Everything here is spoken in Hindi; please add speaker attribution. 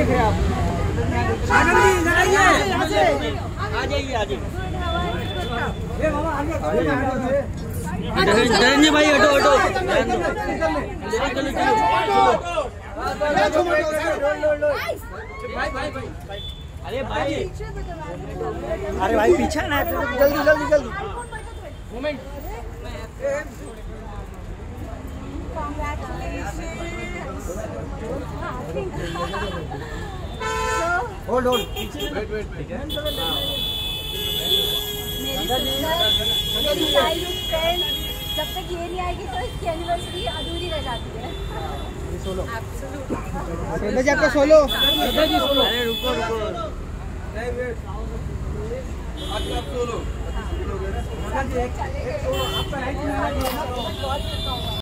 Speaker 1: देख रहे आप आ जाइए आ जाइए भाई हटो हटो। अरे भाई।
Speaker 2: अरे भाई पीछे ना। जल्दी जल्दी जल्दी। होल्ड होल्ड
Speaker 3: मेरी चाइल्डहुड फ्रेंड जब तक ये नहीं आएगी तो इसकी एनिवर्सरी अधूरी रह जाती है
Speaker 2: श्रद्धा जी आपका सोलो
Speaker 1: अरे रुको रुको
Speaker 3: चलेगा